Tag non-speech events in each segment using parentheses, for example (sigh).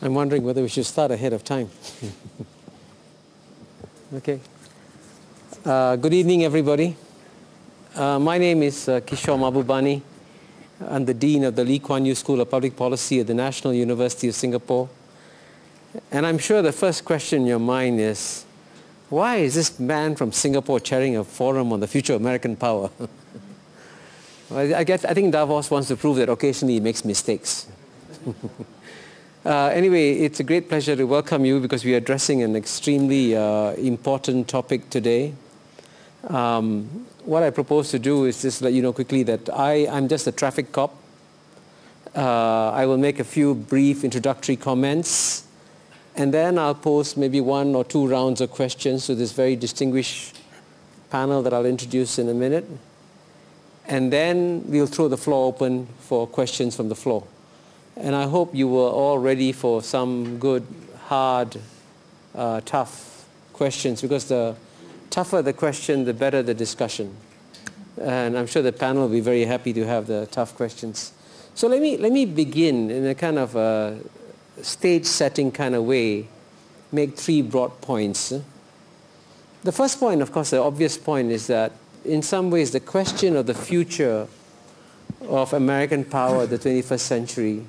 I'm wondering whether we should start ahead of time. (laughs) okay. Uh, good evening, everybody. Uh, my name is uh, Kishore Mahbubani. I'm the Dean of the Lee Kuan Yew School of Public Policy at the National University of Singapore. And I'm sure the first question in your mind is, why is this man from Singapore chairing a forum on the future of American power? (laughs) I, guess, I think Davos wants to prove that occasionally he makes mistakes. (laughs) uh, anyway, it's a great pleasure to welcome you because we are addressing an extremely uh, important topic today. Um, what I propose to do is just let you know quickly that I, I'm just a traffic cop. Uh, I will make a few brief introductory comments and then I'll pose maybe one or two rounds of questions to this very distinguished panel that I'll introduce in a minute and then we'll throw the floor open for questions from the floor. And I hope you were all ready for some good, hard, uh, tough questions because the tougher the question, the better the discussion. And I'm sure the panel will be very happy to have the tough questions. So let me, let me begin in a kind of a stage setting kind of way, make three broad points. The first point, of course, the obvious point is that in some ways, the question of the future of American power the 21st century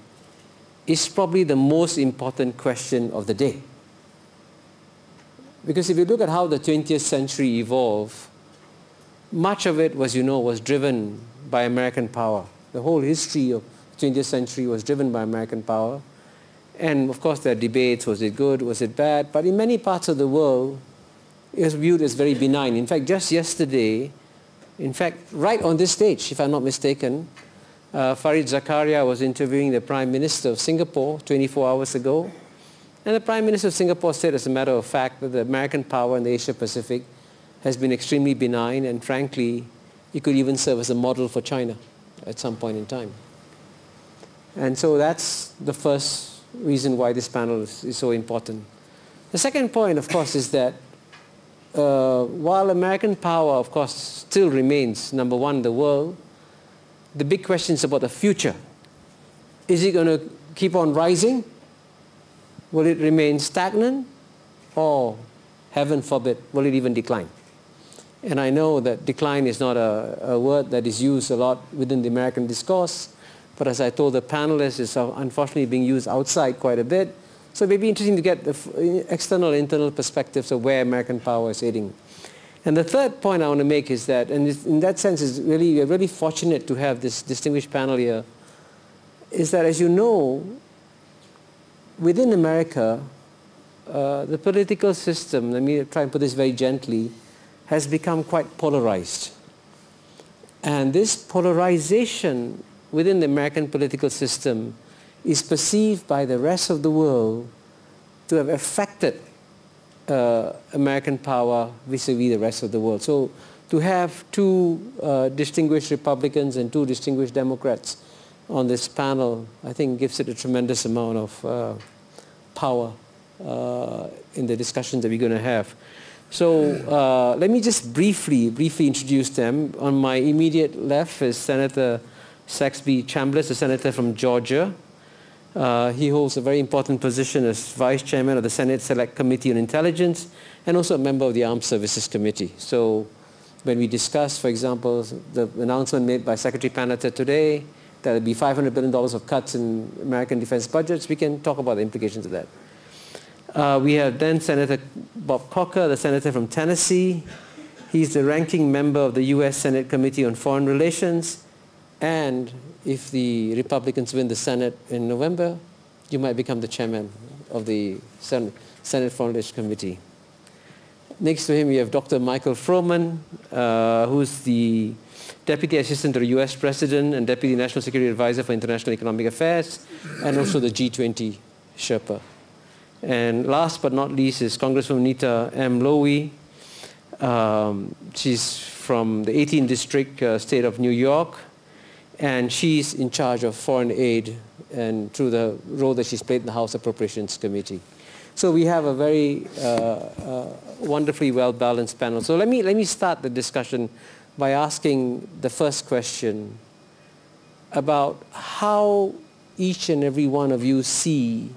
is probably the most important question of the day. Because if you look at how the 20th century evolved, much of it was, you know, was driven by American power. The whole history of the 20th century was driven by American power. And of course there are debates, was it good, was it bad? But in many parts of the world, it was viewed as very benign. In fact, just yesterday, in fact, right on this stage, if I'm not mistaken, uh, Fareed Zakaria was interviewing the Prime Minister of Singapore 24 hours ago. And the Prime Minister of Singapore said, as a matter of fact, that the American power in the Asia Pacific has been extremely benign and frankly, it could even serve as a model for China at some point in time. And so that's the first reason why this panel is, is so important. The second point, of course, is that uh, while American power, of course, still remains number one in the world, the big question is about the future. Is it going to keep on rising? Will it remain stagnant? Or, heaven forbid, will it even decline? And I know that decline is not a, a word that is used a lot within the American discourse, but as I told the panelists, it's uh, unfortunately being used outside quite a bit. So it may be interesting to get the external internal perspectives of where American power is heading. And the third point I want to make is that, and in that sense, is really we're really fortunate to have this distinguished panel here, is that as you know, within America, uh, the political system, let me try and put this very gently, has become quite polarized. And this polarization within the American political system is perceived by the rest of the world to have affected uh, American power vis-a-vis the rest of the world. So to have two uh, distinguished Republicans and two distinguished Democrats on this panel, I think gives it a tremendous amount of uh, power uh, in the discussions that we're going to have. So uh, let me just briefly, briefly introduce them. On my immediate left is Senator Saxby Chambliss, a senator from Georgia. Uh, he holds a very important position as Vice Chairman of the Senate Select Committee on Intelligence and also a member of the Armed Services Committee. So when we discuss, for example, the announcement made by Secretary Panetta today that there will be $500 billion of cuts in American defense budgets, we can talk about the implications of that. Uh, we have then Senator Bob Corker, the senator from Tennessee. He's the ranking member of the U.S. Senate Committee on Foreign Relations and if the Republicans win the Senate in November, you might become the chairman of the Senate, Foreign Relations Committee. Next to him, we have Dr. Michael Froman, uh, who's the Deputy Assistant to the U.S. President and Deputy National Security Advisor for International Economic Affairs, and also the G20 Sherpa. And last but not least is Congresswoman Nita M. Lowey. Um, she's from the 18th District, uh, state of New York and she's in charge of foreign aid and through the role that she's played in the House Appropriations Committee. So we have a very uh, uh, wonderfully well-balanced panel. So let me, let me start the discussion by asking the first question about how each and every one of you see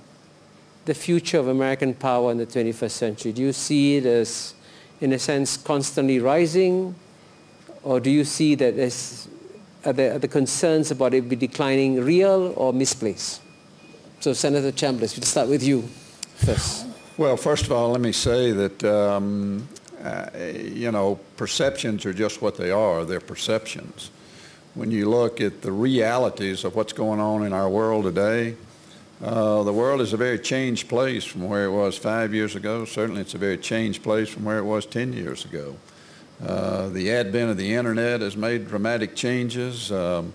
the future of American power in the 21st century? Do you see it as, in a sense, constantly rising? Or do you see that as, are, the, are the concerns about it be declining real or misplaced? So Senator Chambliss, we'll start with you first. Well, first of all, let me say that, um, uh, you know, perceptions are just what they are. They're perceptions. When you look at the realities of what's going on in our world today, uh, the world is a very changed place from where it was five years ago. Certainly it's a very changed place from where it was 10 years ago. Uh, the advent of the internet has made dramatic changes. Um,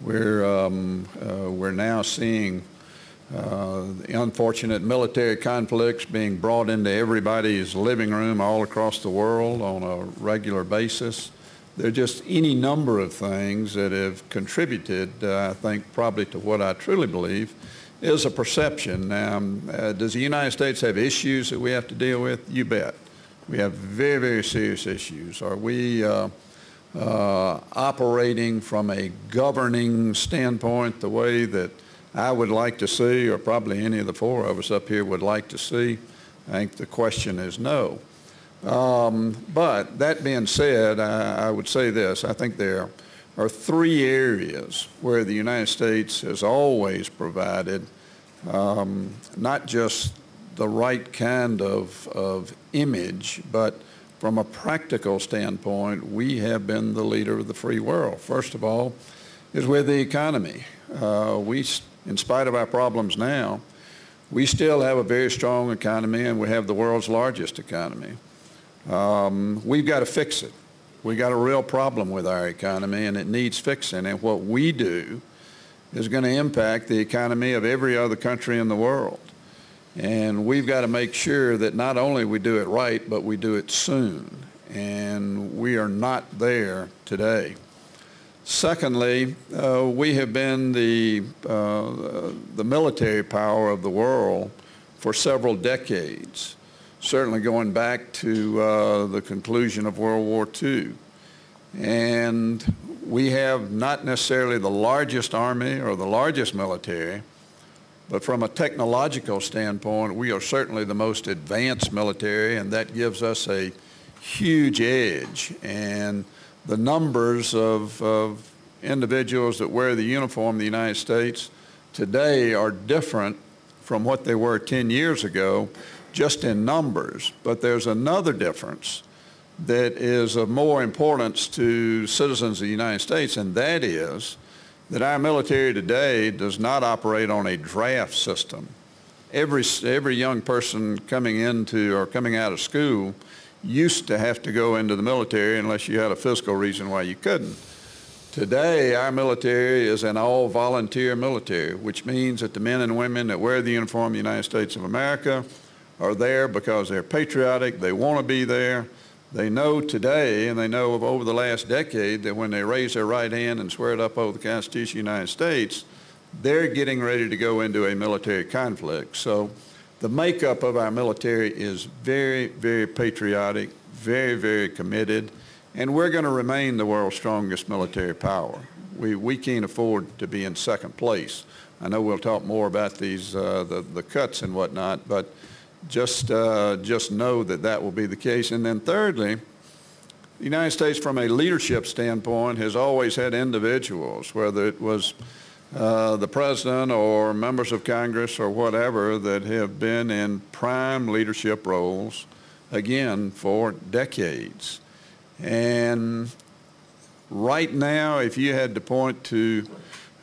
we're, um, uh, we're now seeing uh, the unfortunate military conflicts being brought into everybody's living room all across the world on a regular basis. There are just any number of things that have contributed, uh, I think, probably to what I truly believe is a perception. Now, uh, does the United States have issues that we have to deal with? You bet. We have very, very serious issues. Are we uh, uh, operating from a governing standpoint the way that I would like to see, or probably any of the four of us up here would like to see? I think the question is no. Um, but that being said, I, I would say this. I think there are three areas where the United States has always provided um, not just the right kind of, of image, but from a practical standpoint, we have been the leader of the free world. First of all, is with the economy. Uh, we, in spite of our problems now, we still have a very strong economy and we have the world's largest economy. Um, we've got to fix it. We've got a real problem with our economy and it needs fixing. And what we do is going to impact the economy of every other country in the world. And we've got to make sure that not only we do it right, but we do it soon. And we are not there today. Secondly, uh, we have been the, uh, the military power of the world for several decades certainly going back to uh, the conclusion of World War II. And we have not necessarily the largest army or the largest military, but from a technological standpoint, we are certainly the most advanced military, and that gives us a huge edge. And the numbers of, of individuals that wear the uniform of the United States today are different from what they were 10 years ago just in numbers, but there's another difference that is of more importance to citizens of the United States, and that is that our military today does not operate on a draft system. Every, every young person coming into or coming out of school used to have to go into the military unless you had a fiscal reason why you couldn't. Today, our military is an all-volunteer military, which means that the men and women that wear the uniform of the United States of America are there because they're patriotic, they want to be there. They know today, and they know of over the last decade, that when they raise their right hand and swear it up over the Constitution of the United States, they're getting ready to go into a military conflict. So the makeup of our military is very, very patriotic, very, very committed, and we're going to remain the world's strongest military power. We, we can't afford to be in second place. I know we'll talk more about these, uh, the, the cuts and whatnot, but just, uh, just know that that will be the case. And then thirdly, the United States from a leadership standpoint has always had individuals, whether it was uh, the president or members of Congress or whatever that have been in prime leadership roles, again, for decades. And right now, if you had to point to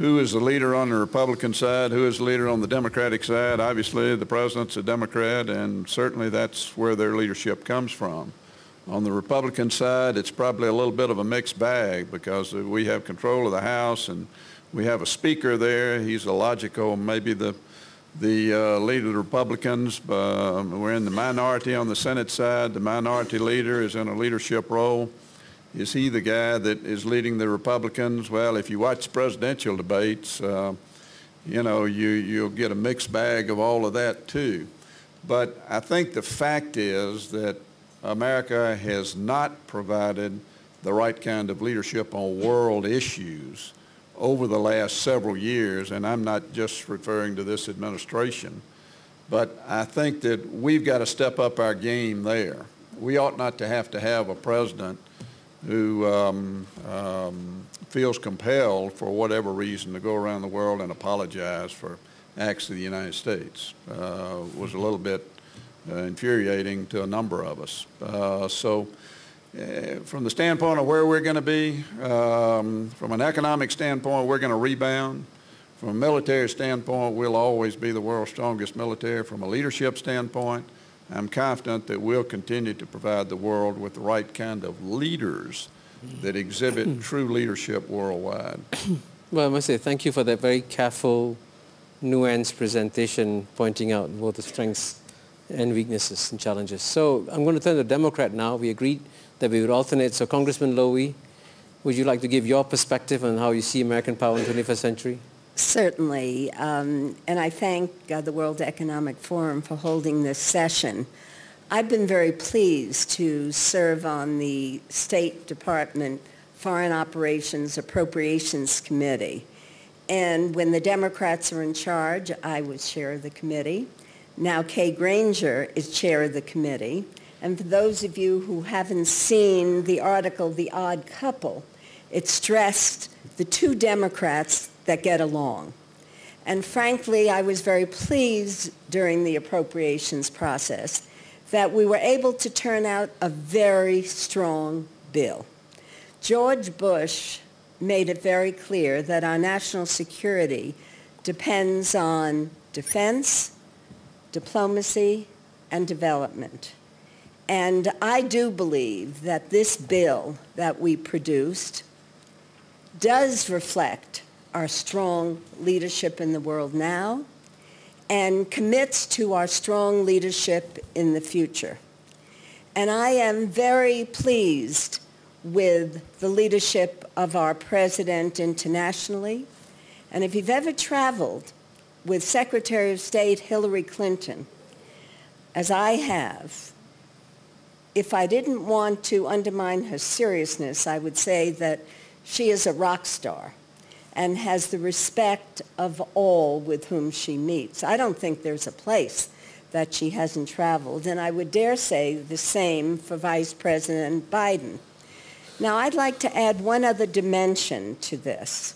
who is the leader on the Republican side, who is the leader on the Democratic side. Obviously, the president's a Democrat, and certainly that's where their leadership comes from. On the Republican side, it's probably a little bit of a mixed bag because we have control of the House and we have a speaker there. He's a logical, maybe the the uh, leader of the Republicans. Uh, we're in the minority on the Senate side. The minority leader is in a leadership role. Is he the guy that is leading the Republicans? Well, if you watch presidential debates, uh, you know, you, you'll get a mixed bag of all of that too. But I think the fact is that America has not provided the right kind of leadership on world issues over the last several years, and I'm not just referring to this administration, But I think that we've got to step up our game there. We ought not to have to have a president who um, um, feels compelled for whatever reason to go around the world and apologize for acts of the United States. Uh, was a little bit uh, infuriating to a number of us. Uh, so uh, from the standpoint of where we're going to be, um, from an economic standpoint, we're going to rebound. From a military standpoint, we'll always be the world's strongest military. From a leadership standpoint, I'm confident that we'll continue to provide the world with the right kind of leaders that exhibit hmm. true leadership worldwide. (clears throat) Well, I must say thank you for that very careful, nuanced presentation pointing out both the strengths and weaknesses and challenges. So I'm going to turn to the Democrat now. We agreed that we would alternate. So Congressman Lowey, would you like to give your perspective on how you see American power in the 21st century? Certainly, um, and I thank uh, the World Economic Forum for holding this session. I've been very pleased to serve on the State Department Foreign Operations Appropriations Committee. And when the Democrats are in charge, I was chair of the committee. Now Kay Granger is chair of the committee. And for those of you who haven't seen the article, The Odd Couple, it stressed the two Democrats that get along. And frankly, I was very pleased during the appropriations process that we were able to turn out a very strong bill. George Bush made it very clear that our national security depends on defense, diplomacy, and development. And I do believe that this bill that we produced does reflect our strong leadership in the world now and commits to our strong leadership in the future. And I am very pleased with the leadership of our president internationally. And if you've ever traveled with Secretary of State Hillary Clinton, as I have, if I didn't want to undermine her seriousness, I would say that she is a rock star and has the respect of all with whom she meets. I don't think there's a place that she hasn't traveled, and I would dare say the same for Vice President Biden. Now, I'd like to add one other dimension to this.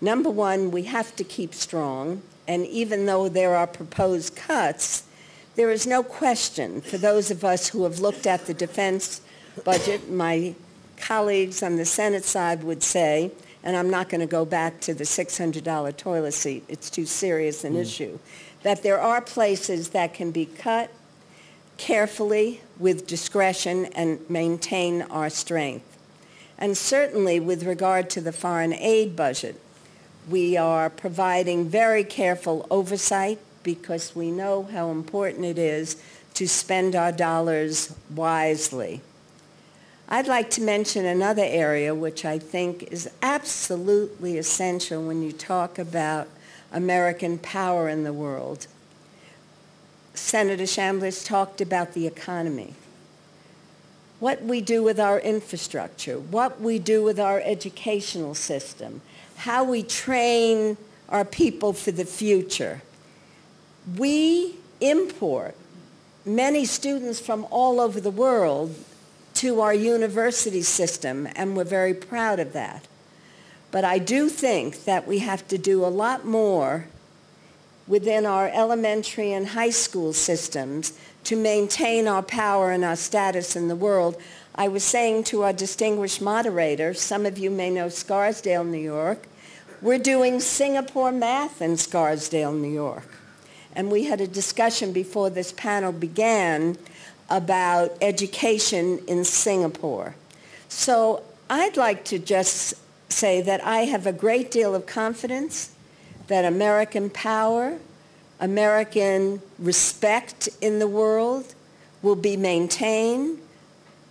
Number one, we have to keep strong, and even though there are proposed cuts, there is no question for those of us who have looked at the defense budget, my colleagues on the Senate side would say, and I'm not going to go back to the $600 toilet seat, it's too serious an mm. issue, that there are places that can be cut carefully with discretion and maintain our strength. And certainly with regard to the foreign aid budget, we are providing very careful oversight because we know how important it is to spend our dollars wisely. I'd like to mention another area which I think is absolutely essential when you talk about American power in the world. Senator Chambliss talked about the economy. What we do with our infrastructure, what we do with our educational system, how we train our people for the future. We import many students from all over the world to our university system, and we're very proud of that. But I do think that we have to do a lot more within our elementary and high school systems to maintain our power and our status in the world. I was saying to our distinguished moderator, some of you may know Scarsdale, New York, we're doing Singapore math in Scarsdale, New York. And we had a discussion before this panel began about education in Singapore. So I'd like to just say that I have a great deal of confidence that American power, American respect in the world will be maintained.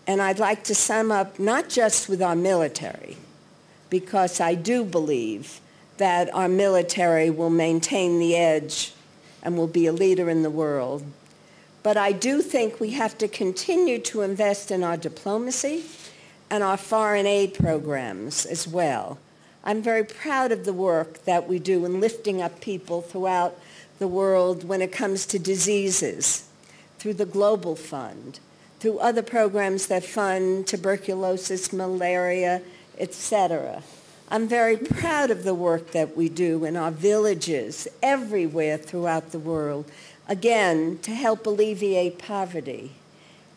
And I'd like to sum up not just with our military, because I do believe that our military will maintain the edge and will be a leader in the world, but I do think we have to continue to invest in our diplomacy and our foreign aid programs as well. I'm very proud of the work that we do in lifting up people throughout the world when it comes to diseases through the Global Fund, through other programs that fund tuberculosis, malaria, etc. I'm very proud of the work that we do in our villages everywhere throughout the world, again, to help alleviate poverty.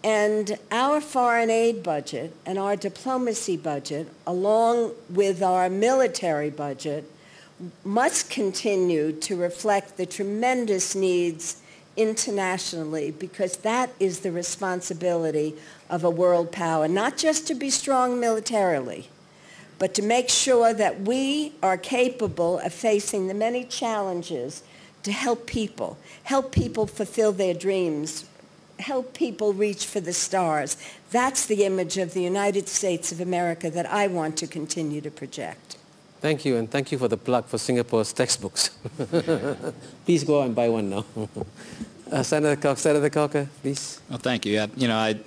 And our foreign aid budget and our diplomacy budget, along with our military budget, must continue to reflect the tremendous needs internationally because that is the responsibility of a world power, not just to be strong militarily, but to make sure that we are capable of facing the many challenges to help people, help people fulfill their dreams, help people reach for the stars. That's the image of the United States of America that I want to continue to project. Thank you, and thank you for the plug for Singapore's textbooks. (laughs) please go out and buy one now. (laughs) uh, Senator, Cox, Senator Corker, please. Well, thank you. I, you know, I,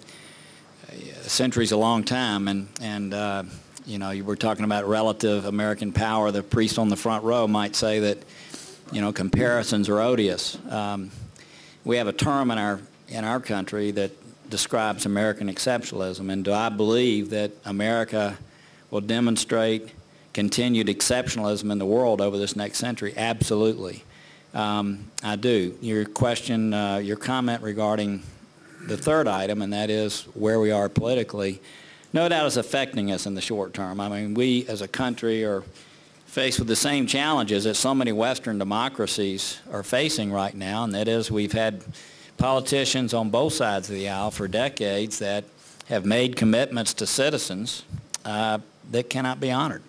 a century's a long time, and and uh, you know, you were talking about relative American power. The priest on the front row might say that, you know, comparisons are odious. Um, we have a term in our in our country that describes American exceptionalism, and do I believe that America will demonstrate continued exceptionalism in the world over this next century? Absolutely. Um, I do. Your question, uh, your comment regarding the third item, and that is where we are politically, no doubt is affecting us in the short term. I mean, we as a country are faced with the same challenges that so many Western democracies are facing right now, and that is we've had politicians on both sides of the aisle for decades that have made commitments to citizens uh, that cannot be honored.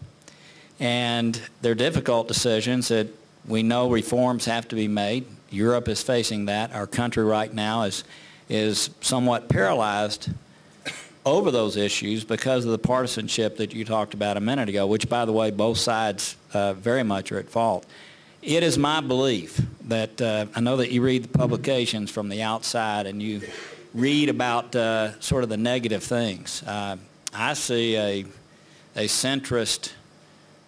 And they're difficult decisions that we know reforms have to be made. Europe is facing that. Our country right now is, is somewhat paralyzed over those issues because of the partisanship that you talked about a minute ago, which, by the way, both sides uh, very much are at fault. It is my belief that uh, I know that you read the publications from the outside and you read about uh, sort of the negative things. Uh, I see a, a centrist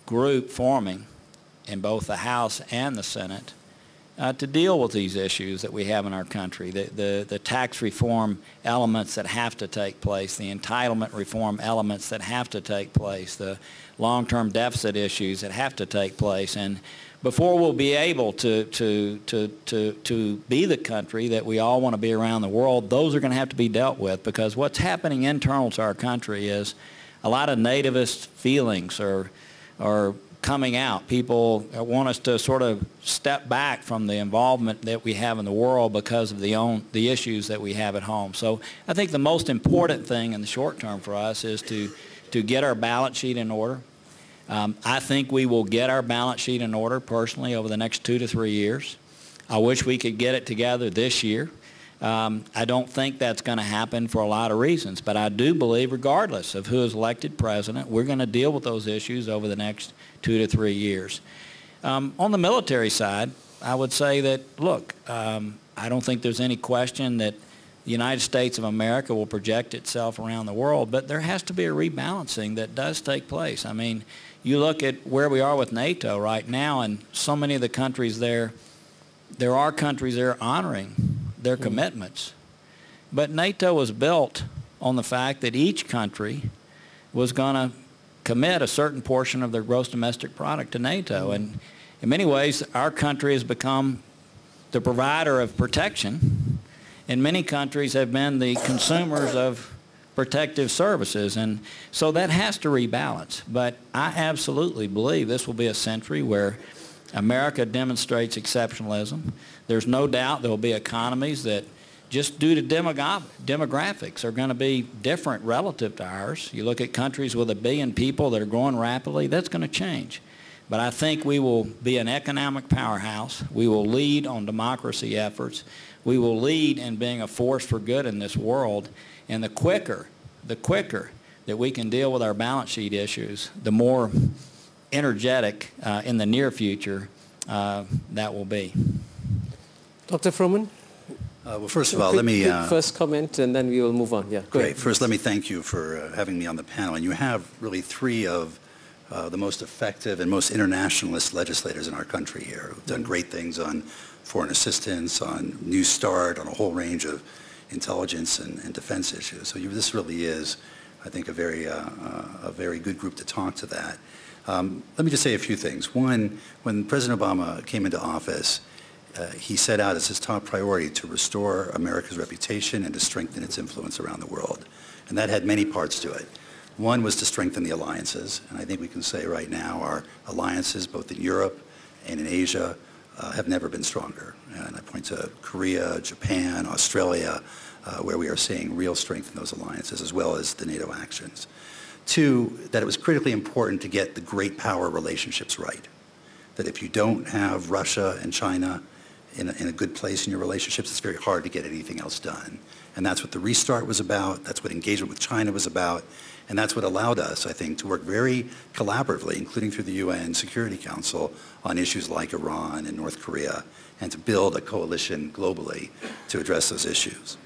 group forming in both the House and the Senate uh, to deal with these issues that we have in our country, the, the, the tax reform elements that have to take place, the entitlement reform elements that have to take place, the long-term deficit issues that have to take place. And before we'll be able to, to, to, to, to be the country that we all want to be around the world, those are going to have to be dealt with because what's happening internal to our country is a lot of nativist feelings or are coming out. People want us to sort of step back from the involvement that we have in the world because of the, own, the issues that we have at home. So I think the most important thing in the short term for us is to, to get our balance sheet in order. Um, I think we will get our balance sheet in order personally over the next two to three years. I wish we could get it together this year. Um, I don't think that's going to happen for a lot of reasons, but I do believe regardless of who is elected president, we're going to deal with those issues over the next two to three years. Um, on the military side, I would say that, look, um, I don't think there's any question that the United States of America will project itself around the world, but there has to be a rebalancing that does take place. I mean, you look at where we are with NATO right now, and so many of the countries there, there are countries there honoring their mm. commitments. But NATO was built on the fact that each country was going to commit a certain portion of their gross domestic product to NATO. Mm. And in many ways, our country has become the provider of protection, and many countries have been the consumers of protective services. And so that has to rebalance. But I absolutely believe this will be a century where America demonstrates exceptionalism. There's no doubt there will be economies that just due to demographics are going to be different relative to ours. You look at countries with a billion people that are growing rapidly, that's going to change. But I think we will be an economic powerhouse. We will lead on democracy efforts. We will lead in being a force for good in this world. And the quicker, the quicker that we can deal with our balance sheet issues, the more energetic uh, in the near future uh, that will be. Dr. Froman? Uh, well, first of all, let me... Uh, first comment, and then we will move on. Yeah, great. Ahead. First, let me thank you for uh, having me on the panel. And you have really three of uh, the most effective and most internationalist legislators in our country here who've done great things on foreign assistance, on New START, on a whole range of intelligence and, and defense issues. So you, this really is, I think, a very, uh, uh, a very good group to talk to that. Um, let me just say a few things. One, when President Obama came into office, uh, he set out as his top priority to restore America's reputation and to strengthen its influence around the world. And that had many parts to it. One was to strengthen the alliances, and I think we can say right now our alliances both in Europe and in Asia uh, have never been stronger. And I point to Korea, Japan, Australia, uh, where we are seeing real strength in those alliances, as well as the NATO actions. Two, that it was critically important to get the great power relationships right. That if you don't have Russia and China in a, in a good place in your relationships, it's very hard to get anything else done. And that's what the restart was about. That's what engagement with China was about. And that's what allowed us, I think, to work very collaboratively, including through the UN Security Council, on issues like Iran and North Korea, and to build a coalition globally to address those issues.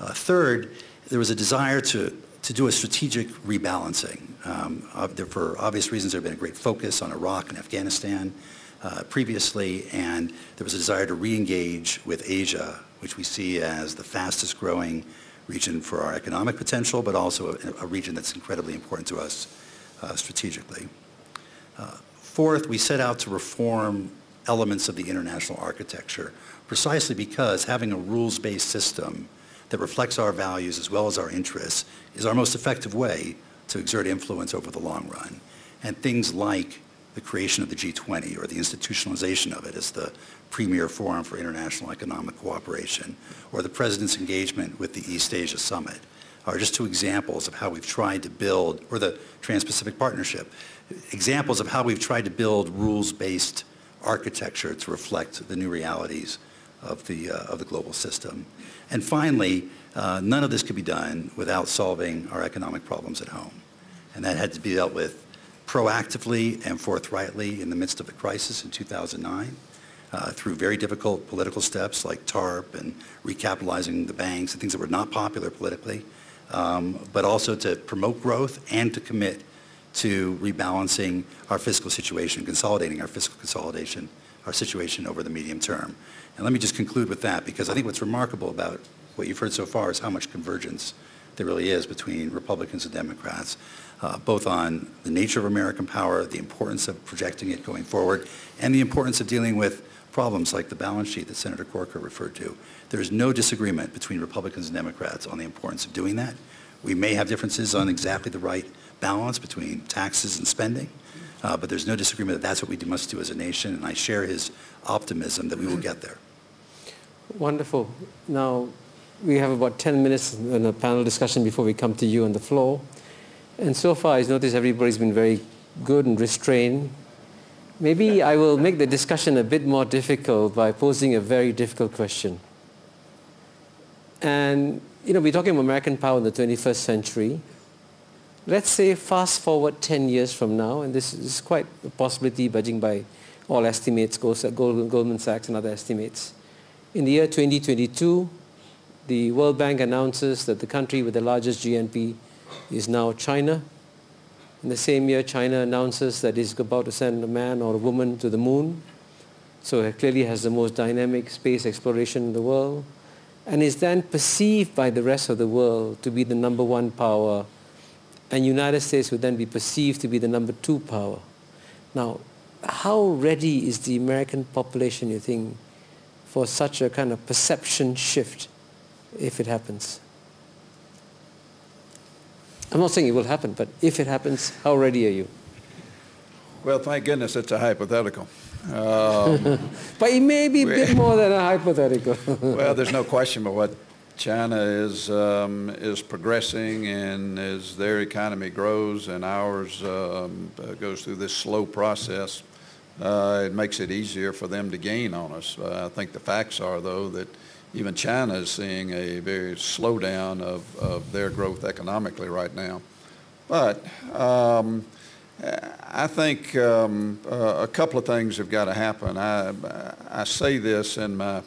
Uh, third, there was a desire to, to do a strategic rebalancing. Um, for obvious reasons, there had been a great focus on Iraq and Afghanistan uh, previously, and there was a desire to re-engage with Asia, which we see as the fastest growing region for our economic potential, but also a, a region that's incredibly important to us uh, strategically. Uh, fourth, we set out to reform elements of the international architecture precisely because having a rules-based system that reflects our values as well as our interests is our most effective way to exert influence over the long run. And things like the creation of the G20 or the institutionalization of it as the premier forum for international economic cooperation, or the President's engagement with the East Asia Summit are just two examples of how we've tried to build, or the Trans-Pacific Partnership, examples of how we've tried to build rules-based architecture to reflect the new realities of the, uh, of the global system. And finally, uh, none of this could be done without solving our economic problems at home. And that had to be dealt with proactively and forthrightly in the midst of the crisis in 2009 uh, through very difficult political steps like TARP and recapitalizing the banks and things that were not popular politically, um, but also to promote growth and to commit to rebalancing our fiscal situation, consolidating our fiscal consolidation, our situation over the medium term. And let me just conclude with that because I think what's remarkable about what you've heard so far is how much convergence there really is between Republicans and Democrats, uh, both on the nature of American power, the importance of projecting it going forward, and the importance of dealing with problems like the balance sheet that Senator Corker referred to. There is no disagreement between Republicans and Democrats on the importance of doing that. We may have differences on exactly the right balance between taxes and spending, uh, but there's no disagreement that that's what we must do as a nation, and I share his optimism that we will get there. Wonderful. Now, we have about 10 minutes in a panel discussion before we come to you on the floor. And so far, I've noticed everybody's been very good and restrained. Maybe I will make the discussion a bit more difficult by posing a very difficult question. And, you know, we're talking about American power in the 21st century. Let's say fast forward 10 years from now, and this is quite a possibility, judging by all estimates, Goldman Sachs and other estimates. In the year 2022, the World Bank announces that the country with the largest GNP is now China. In the same year, China announces that it's about to send a man or a woman to the moon. So it clearly has the most dynamic space exploration in the world and is then perceived by the rest of the world to be the number one power and United States would then be perceived to be the number two power. Now, how ready is the American population, you think, for such a kind of perception shift if it happens? I'm not saying it will happen, but if it happens, how ready are you? Well, thank goodness it's a hypothetical. Um, (laughs) but it may be a bit more than a hypothetical. (laughs) well, there's no question but what China is um, is progressing, and as their economy grows and ours um, uh, goes through this slow process, uh, it makes it easier for them to gain on us. Uh, I think the facts are, though, that even China is seeing a very slowdown of, of their growth economically right now. But um, I think um, uh, a couple of things have got to happen. I, I say this in my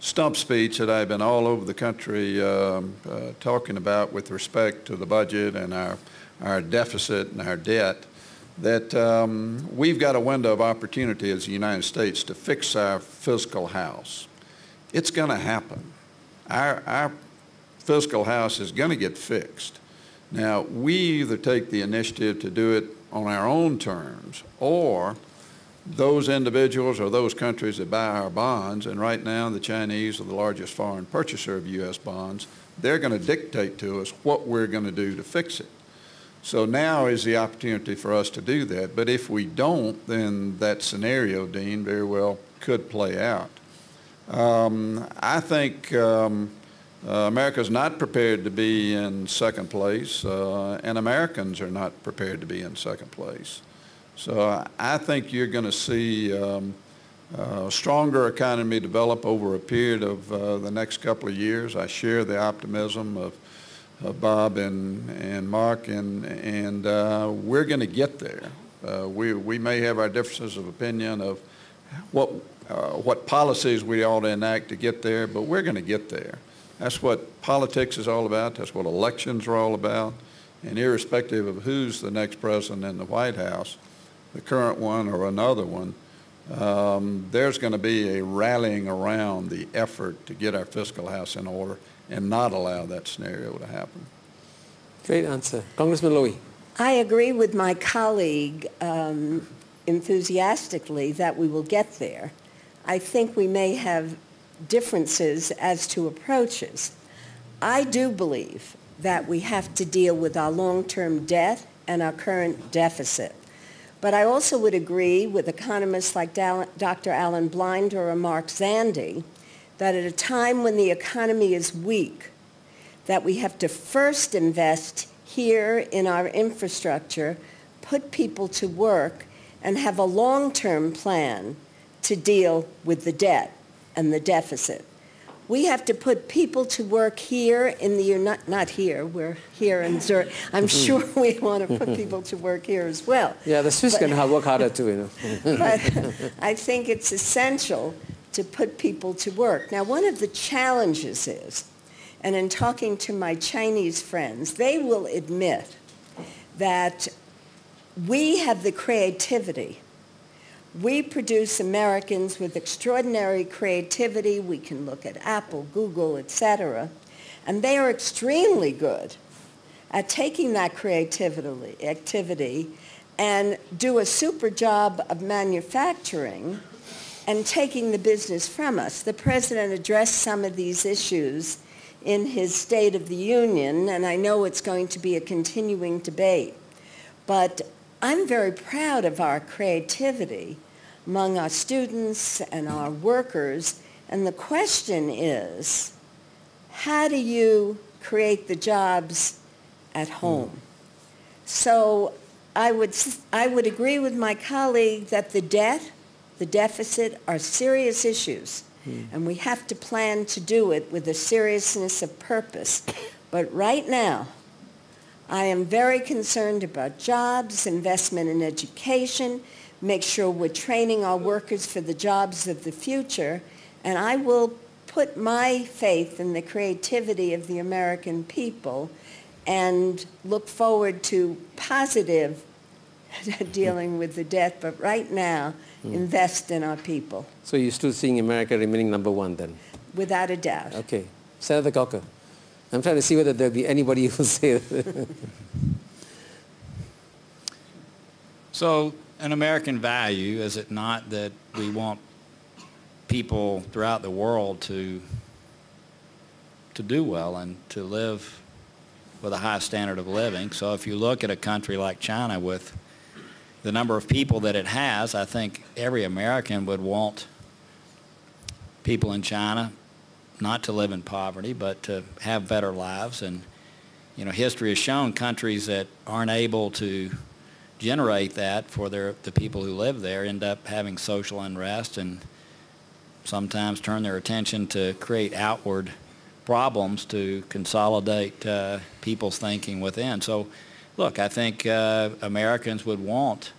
stump speech that I've been all over the country um, uh, talking about with respect to the budget and our, our deficit and our debt. That um, we've got a window of opportunity as the United States to fix our fiscal house. It's going to happen. Our, our fiscal house is going to get fixed. Now, we either take the initiative to do it on our own terms or those individuals or those countries that buy our bonds, and right now the Chinese are the largest foreign purchaser of U.S. bonds, they're going to dictate to us what we're going to do to fix it. So now is the opportunity for us to do that. But if we don't, then that scenario, Dean, very well could play out. Um, I think um, uh, America's not prepared to be in second place, uh, and Americans are not prepared to be in second place. So I think you're going to see um, a stronger economy develop over a period of uh, the next couple of years. I share the optimism of Bob and, and Mark, and, and uh, we're going to get there. Uh, we, we may have our differences of opinion of what, uh, what policies we ought to enact to get there, but we're going to get there. That's what politics is all about. That's what elections are all about. And irrespective of who's the next president in the White House, the current one or another one, um, there's going to be a rallying around the effort to get our fiscal house in order and not allow that scenario to happen. Great answer. Congressman Lowey. I agree with my colleague um, enthusiastically that we will get there. I think we may have differences as to approaches. I do believe that we have to deal with our long-term debt and our current deficit. But I also would agree with economists like Dr. Alan Blinder or Mark Zandi that at a time when the economy is weak, that we have to first invest here in our infrastructure, put people to work, and have a long-term plan to deal with the debt and the deficit we have to put people to work here in the, not, not here, we're here in Zurich. I'm mm-hmm. sure we want to put (laughs) people to work here as well. Yeah, the Swiss but, can work harder too, you know. (laughs) but (laughs) I think it's essential to put people to work. Now, one of the challenges is, and in talking to my Chinese friends, they will admit that we have the creativity we produce Americans with extraordinary creativity. We can look at Apple, Google, etc. And they are extremely good at taking that creativity activity and do a super job of manufacturing and taking the business from us. The president addressed some of these issues in his State of the Union, and I know it's going to be a continuing debate. But I'm very proud of our creativity among our students and our workers. And the question is, how do you create the jobs at hmm. home? So I would, I would agree with my colleague that the debt, the deficit are serious issues. Mm. And we have to plan to do it with a seriousness of purpose. But right now, I am very concerned about jobs, investment in education, make sure we're training our workers for the jobs of the future. And I will put my faith in the creativity of the American people and look forward to positive (laughs) dealing with the debt. But right now, mm. invest in our people. So you're still seeing America remaining number one then? Without a doubt. Okay. Senator Corker. I'm trying to see whether there'll be anybody who will say (laughs) So an American value, is it not, that we want people throughout the world to to do well and to live with a high standard of living. So if you look at a country like China with the number of people that it has, I think every American would want people in China not to live in poverty, but to have better lives. And, you know, history has shown countries that aren't able to generate that for their, the people who live there end up having social unrest and sometimes turn their attention to create outward problems to consolidate uh, people's thinking within. So look, I think uh, Americans would want,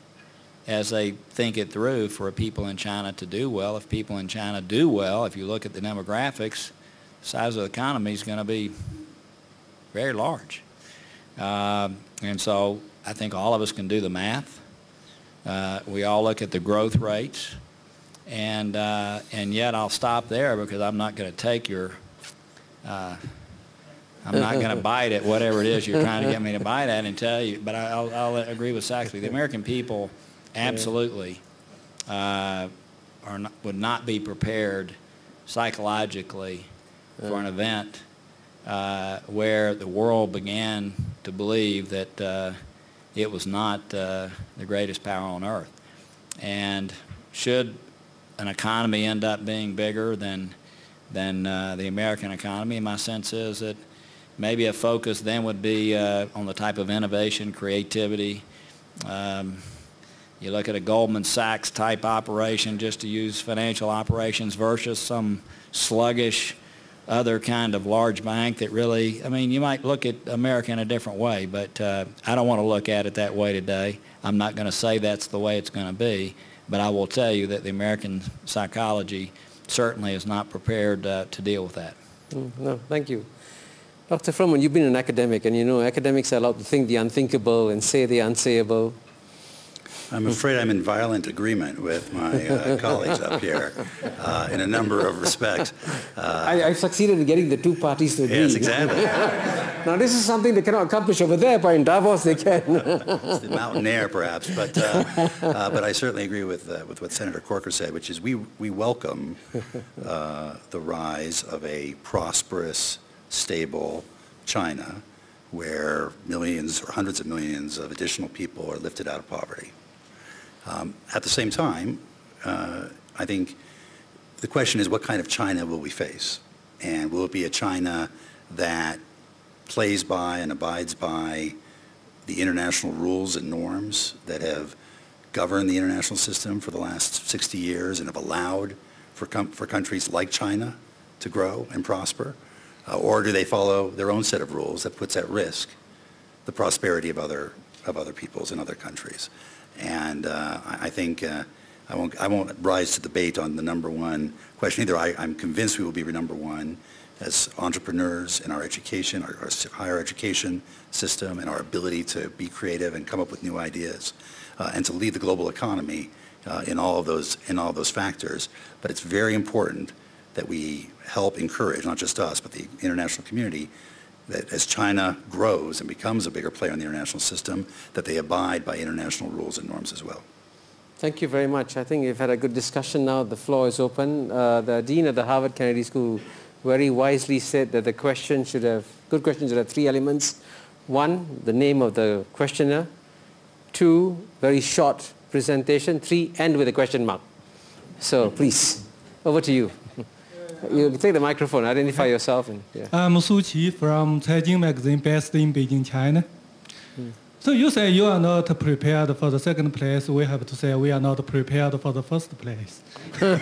as they think it through, for people in China to do well. If people in China do well, if you look at the demographics, the size of the economy is going to be very large. Uh, and so I think all of us can do the math. Uh, we all look at the growth rates, and uh, and yet I'll stop there because I'm not going to take your. Uh, I'm not going (laughs) to bite at whatever it is you're trying to get me to bite at and tell you. But I, I'll, I'll agree with Saxby. The American people absolutely uh, are not, would not be prepared psychologically for an event uh, where the world began to believe that uh, it was not uh, the greatest power on earth. And should an economy end up being bigger than than uh, the American economy, my sense is that maybe a focus then would be uh, on the type of innovation, creativity. Um, you look at a Goldman Sachs type operation, just to use financial operations, versus some sluggish other kind of large bank that really, I mean, you might look at America in a different way, but uh, I don't want to look at it that way today. I'm not going to say that's the way it's going to be, but I will tell you that the American psychology certainly is not prepared uh, to deal with that. Mm, no, thank you. Dr. Froman, you've been an academic, and you know academics are allowed to think the unthinkable and say the unsayable. I'm afraid I'm in violent agreement with my uh, (laughs) colleagues up here uh, in a number of respects. Uh, I, I've succeeded in getting the two parties to agree. yes, exactly. (laughs) Now, this is something they cannot accomplish over there, but in Davos they can. (laughs) It's the mountain air, perhaps, but uh, uh, but I certainly agree with uh, with what Senator Corker said, which is we we welcome uh, the rise of a prosperous, stable China, where millions or hundreds of millions of additional people are lifted out of poverty. Um, at the same time, uh, I think the question is what kind of China will we face? And will it be a China that plays by and abides by the international rules and norms that have governed the international system for the last 60 years and have allowed for, for countries like China to grow and prosper? Uh, or do they follow their own set of rules that puts at risk the prosperity of other, of other peoples and other countries? And uh, I think uh, I won't, I won't rise to debate on the number one question either. I, I'm convinced we will be number one as entrepreneurs in our education, our, our higher education system, and our ability to be creative and come up with new ideas, uh, and to lead the global economy uh, in all of those in all of those factors. But it's very important that we help encourage not just us, but the international community, that as China grows and becomes a bigger player in the international system, that they abide by international rules and norms as well. Thank you very much. I think we've had a good discussion now. The floor is open. Uh, the dean of the Harvard Kennedy School very wisely said that the question should have, good questions should have three elements. One, the name of the questioner. Two, very short presentation. Three, end with a question mark. So please, over to you. You take the microphone, identify yourself. And, yeah. Uh, I'm Su Qi from Caijing magazine based in Beijing, China. Hmm. So you say you are not prepared for the second place. We have to say we are not prepared for the first place. (laughs) the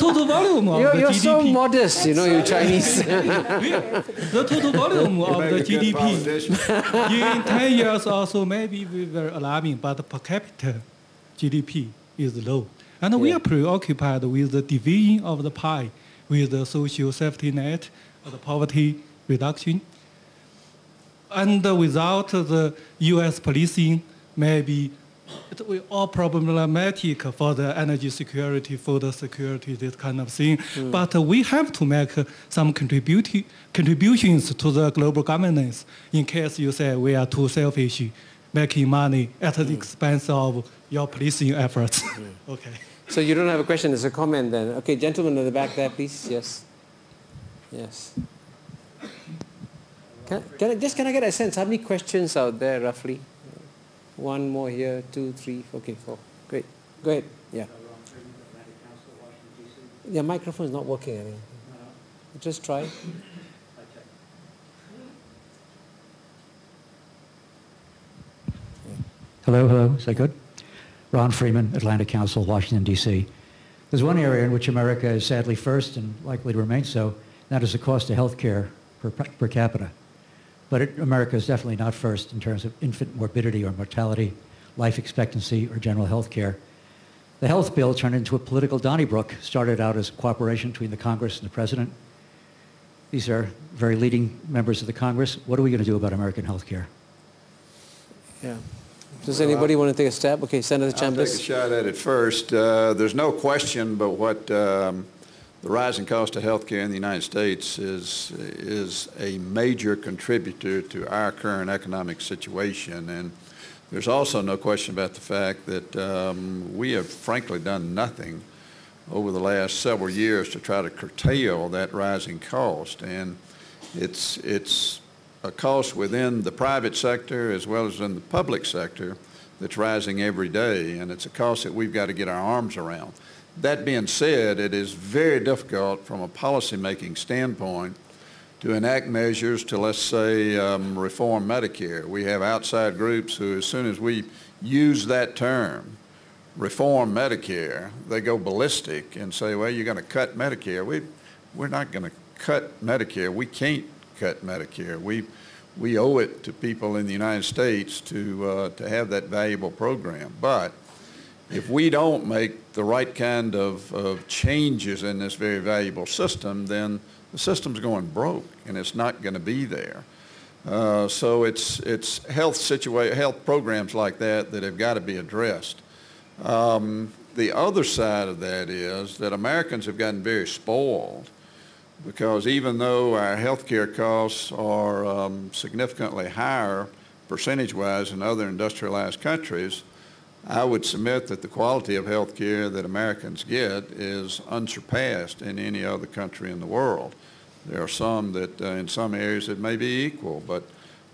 total volume of You're, the you're so modest, you know, you Chinese. (laughs) the total volume (laughs) of the make a good GDP in 10 years or so maybe we were alarming, but per capita GDP is low. And we are preoccupied with the division of the pie, with the social safety net, the poverty reduction. And without the U.S. policing, maybe it will all problematic for the energy security, food security, this kind of thing. Hmm. But we have to make some contributi- contributions to the global governance in case you say we are too selfish, making money at the hmm. expense of your policing efforts. Hmm. (laughs) okay. So you don't have a question, it's a comment then. Okay, gentleman in the back there, please. Yes. Yes. Can, can I, just can I get a sense, how many questions out there roughly? One more here, two, three, okay, four. Great. Go ahead. Yeah. Your microphone is not working, I think. Just try. Hello, hello. Is that good? Ron Freeman, Atlantic Council, Washington, D.C. There's one area in which America is sadly first and likely to remain so, and that is the cost of health care per, per capita. But it, America is definitely not first in terms of infant morbidity or mortality, life expectancy, or general health care. The health bill turned into a political Donnybrook, started out as cooperation between the Congress and the President. These are very leading members of the Congress. What are we going to do about American health care? Yeah. Does anybody want to take a stab? Okay, Senator I'll take a shot at it first. Uh, There's no question but what um, the rising cost of healthcare in the United States is, is a major contributor to our current economic situation. And there's also no question about the fact that um, we have frankly done nothing over the last several years to try to curtail that rising cost. And it's, it's cost within the private sector as well as in the public sector that's rising every day, and it's a cost that we've got to get our arms around. That being said, it is very difficult from a policymaking standpoint to enact measures to, let's say, um, reform Medicare. We have outside groups who, as soon as we use that term, reform Medicare, they go ballistic and say, well, you're going to cut Medicare. We, we're not going to cut Medicare. We can't cut Medicare. We, we owe it to people in the United States to, uh, to have that valuable program. But if we don't make the right kind of, of changes in this very valuable system, then the system's going broke and it's not going to be there. Uh, so it's, it's health, situa- health programs like that that have got to be addressed. Um, the other side of that is that Americans have gotten very spoiled because even though our health care costs are um, significantly higher percentage-wise than other industrialized countries, I would submit that the quality of health care that Americans get is unsurpassed in any other country in the world. There are some that uh, in some areas it may be equal, but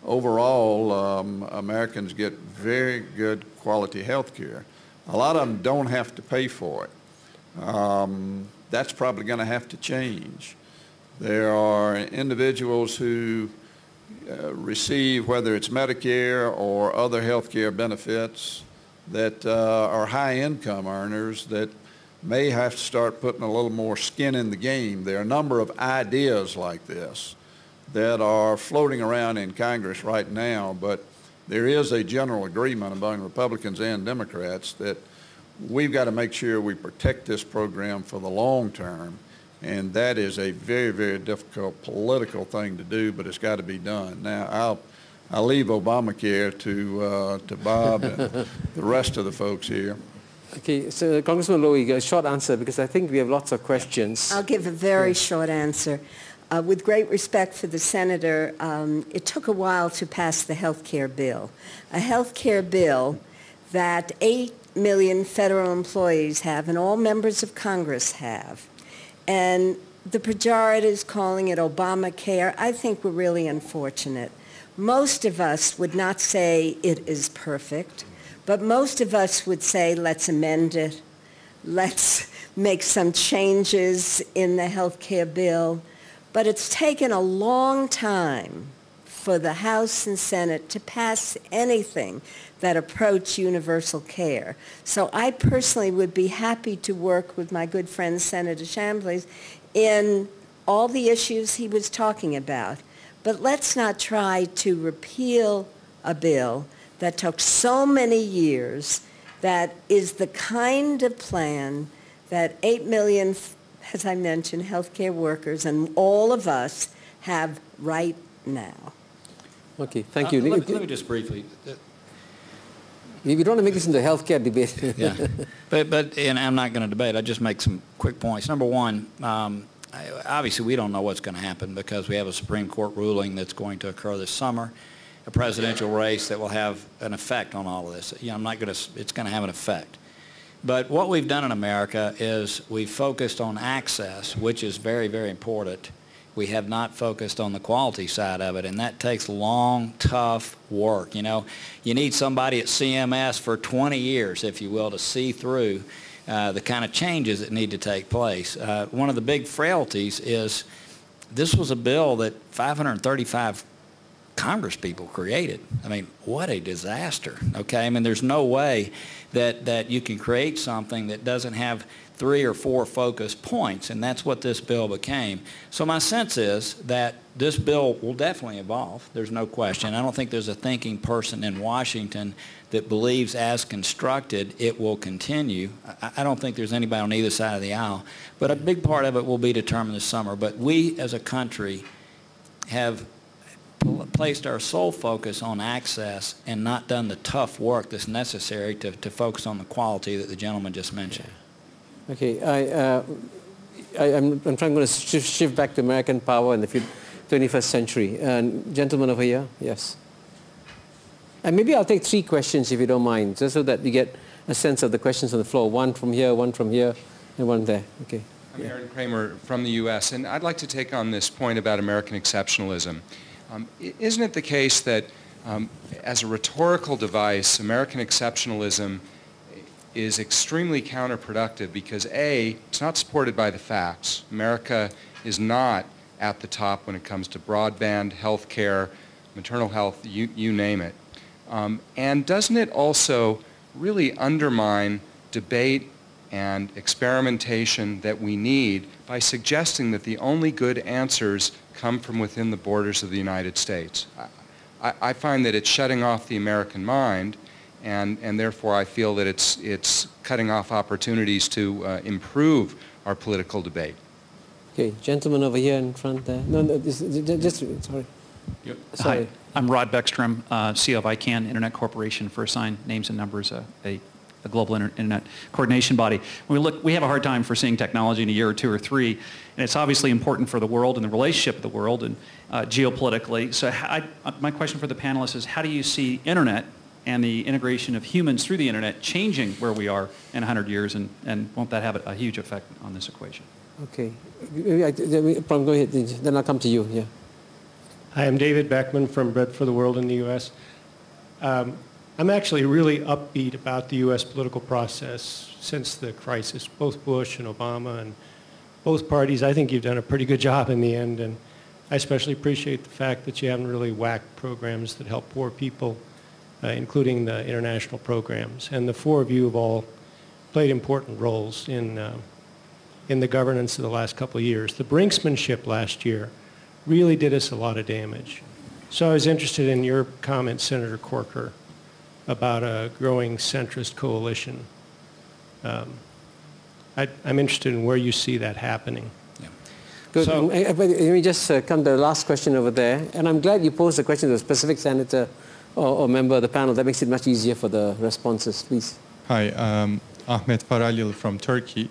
overall um, Americans get very good quality health care. A lot of them don't have to pay for it. Um, that's probably going to have to change. There are individuals who uh, receive, whether it's Medicare or other health care benefits, that uh, are high income earners that may have to start putting a little more skin in the game. There are a number of ideas like this that are floating around in Congress right now, but there is a general agreement among Republicans and Democrats that we've got to make sure we protect this program for the long term. And that is a very, very difficult political thing to do, but it's got to be done. Now, I'll, I'll leave Obamacare to, uh, to Bob and the rest of the folks here. Okay, so Congressman Lowey, a short answer because I think we have lots of questions. I'll give a very short answer. Uh, with great respect for the senator, um, it took a while to pass the health care bill. A health care bill that 8 million federal employees have and all members of Congress have. And the pejorative is calling it Obamacare. I think we're really unfortunate. Most of us would not say it is perfect, but most of us would say let's amend it, let's make some changes in the health care bill. But it's taken a long time for the House and Senate to pass anything that approach universal care. So I personally would be happy to work with my good friend Senator Chambliss in all the issues he was talking about. But let's not try to repeal a bill that took so many years that is the kind of plan that 8 million, as I mentioned, healthcare workers and all of us have right now. Okay, thank you. Uh, let, let me just briefly, uh, we don't want to make this into a healthcare debate. (laughs) yeah. But, but, and I'm not going to debate, I just make some quick points. Number one, um, obviously we don't know what's going to happen because we have a Supreme Court ruling that's going to occur this summer, a presidential race that will have an effect on all of this. You know, I'm not going to, it's going to have an effect. But what we've done in America is we've focused on access, which is very, very important. We have not focused on the quality side of it, and that takes long, tough work. You know, you need somebody at CMS for 20 years, if you will, to see through uh, the kind of changes that need to take place. Uh, one of the big frailties is this was a bill that 535 Congress people created. I mean, what a disaster, okay? I mean, there's no way that, that you can create something that doesn't have three or four focus points, and that's what this bill became. So my sense is that this bill will definitely evolve. There's no question. I don't think there's a thinking person in Washington that believes as constructed it will continue. I, I don't think there's anybody on either side of the aisle, but a big part of it will be determined this summer. But we as a country have placed our sole focus on access and not done the tough work that's necessary to, to focus on the quality that the gentleman just mentioned. Okay, I, uh, I, am I'm trying to shift, shift back to American power in the 21st century. And gentleman over here, yes. And maybe I'll take three questions if you don't mind, just so that we get a sense of the questions on the floor. One from here, one from here, and one there. Okay. I'm yeah. Aaron Kramer from the U.S., and I'd like to take on this point about American exceptionalism. Um, isn't it the case that um, as a rhetorical device, American exceptionalism is extremely counterproductive because A, it's not supported by the facts. America is not at the top when it comes to broadband, health care, maternal health, you, you name it. Um, and doesn't it also really undermine debate and experimentation that we need by suggesting that the only good answers come from within the borders of the United States? I, I find that it's shutting off the American mind and, and therefore I feel that it's, it's cutting off opportunities to uh, improve our political debate. Okay, gentleman over here in front there. No, no, this, just, sorry. Yep. Sorry. Hi, I'm Rod Beckstrom, uh, CEO of ICANN Internet Corporation, for Assigned Names and Numbers, uh, a, a global inter internet coordination body. we look, we have a hard time foreseeing technology in a year or two or three, and it's obviously important for the world and the relationship of the world and uh, geopolitically. So I, my question for the panelists is, how do you see internet and the integration of humans through the internet changing where we are in 100 years, and, and won't that have a, a huge effect on this equation? Okay. Go ahead, then I'll come to you. Yeah. Hi, I'm David Beckman from Bread for the World in the U.S. Um, I'm actually really upbeat about the U.S. political process since the crisis, both Bush and Obama and both parties. I think you've done a pretty good job in the end, and I especially appreciate the fact that you haven't really whacked programs that help poor people including the international programs. And the four of you have all played important roles in, uh, in the governance of the last couple of years. The brinksmanship last year really did us a lot of damage. So I was interested in your comment, Senator Corker, about a growing centrist coalition. Um, I, am interested in where you see that happening. Yeah. Good. So, let me just uh, come to the last question over there. And I'm glad you posed the question to a specific senator or, or member of the panel. That makes it much easier for the responses, please. Hi, um, Ahmet Faralil from Turkey.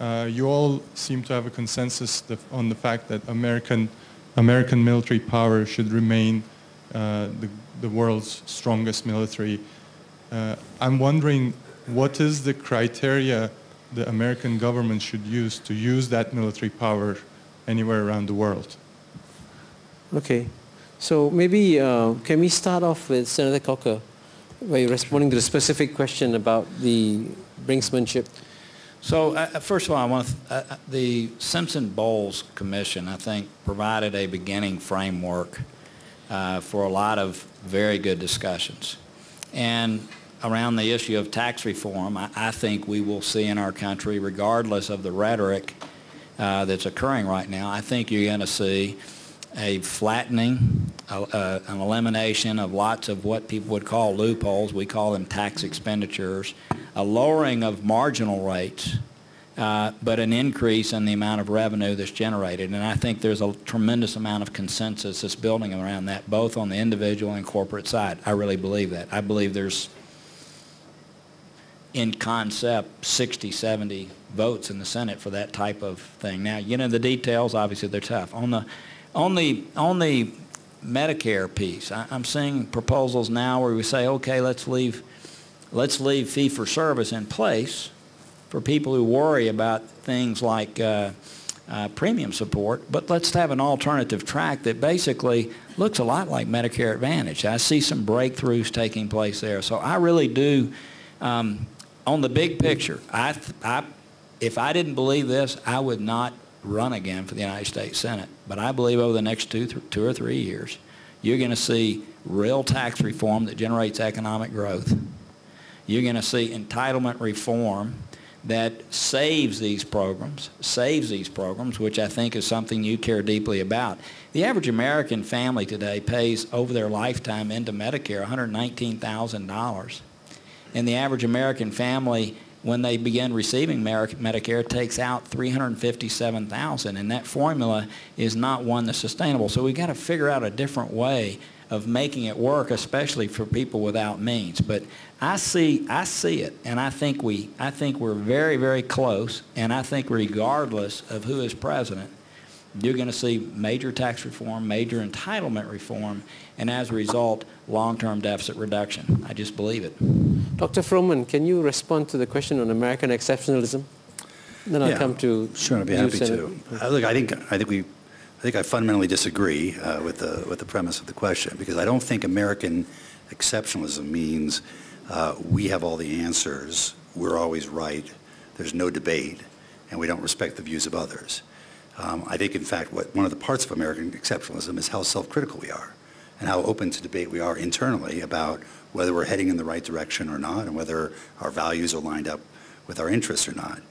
Uh, you all seem to have a consensus on the fact that American, American military power should remain uh, the, the world's strongest military. Uh, I'm wondering what is the criteria the American government should use to use that military power anywhere around the world? Okay. So maybe uh, can we start off with Senator Corker, by responding to the specific question about the brinksmanship? So uh, uh first of all, I want uh, uh, the Simpson-Bowles Commission, I think, provided a beginning framework uh, for a lot of very good discussions. And around the issue of tax reform, I, I think we will see in our country, regardless of the rhetoric that's occurring right now, I think you're going to see a flattening, uh, an elimination of lots of what people would call loopholes. We call them tax expenditures, a lowering of marginal rates, uh, but an increase in the amount of revenue that's generated. And I think there's a tremendous amount of consensus that's building around that, both on the individual and corporate side. I really believe that. I believe there's, in concept, 60, 70 votes in the Senate for that type of thing. Now, you know, the details, obviously, they're tough. On the on the, on the Medicare piece, I, am seeing proposals now where we say, okay, let's leave, let's leave fee-for-service in place for people who worry about things like uh, uh, premium support, but let's have an alternative track that basically looks a lot like Medicare Advantage. I see some breakthroughs taking place there. So I really do, um, on the big picture, I, I, if I didn't believe this, I would not run again for the United States Senate. But I believe over the next two, two or three years, you're going to see real tax reform that generates economic growth. You're going to see entitlement reform that saves these programs, saves these programs, which I think is something you care deeply about. The average American family today pays over their lifetime into Medicare $119,000. And the average American family when they begin receiving Medicare, takes out 357,000, and that formula is not one that's sustainable. So we've got to figure out a different way of making it work, especially for people without means. But I see, I see it, and I think we, I think we're very, very close. And I think regardless of who is president, you're going to see major tax reform, major entitlement reform, and as a result, long-term deficit reduction. I just believe it. Dr. Froman, can you respond to the question on American exceptionalism? Then I'll yeah, come to sure. I'd be happy to. Uh, look, I think I think we, I think I fundamentally disagree uh, with the with the premise of the question because I don't think American exceptionalism means uh, we have all the answers, we're always right, there's no debate, and we don't respect the views of others. Um, I think, in fact, what one of the parts of American exceptionalism is how self-critical we are and how open to debate we are internally about whether we're heading in the right direction or not and whether our values are lined up with our interests or not.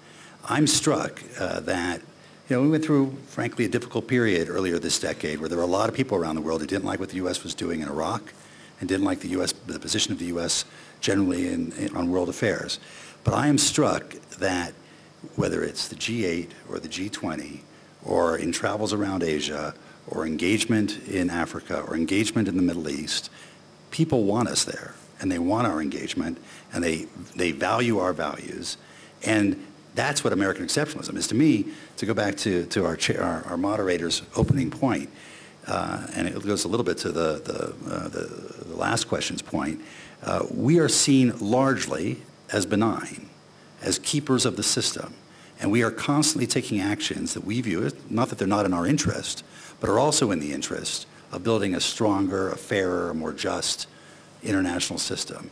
I'm struck uh, that you know, we went through, frankly, a difficult period earlier this decade where there were a lot of people around the world who didn't like what the U.S. was doing in Iraq and didn't like the U.S. the position of the U.S. generally in, in, on world affairs. But I am struck that whether it's the G8 or the G20 or in travels around Asia or engagement in Africa or engagement in the Middle East, people want us there and they want our engagement and they, they value our values. And that's what American exceptionalism is. To me, to go back to, to our, chair, our, our moderator's opening point, uh, and it goes a little bit to the, the, uh, the, the, last question's point, uh, we are seen largely as benign, as keepers of the system. And we are constantly taking actions that we view, not that they're not in our interest, but are also in the interest of building a stronger, a fairer, a more just international system.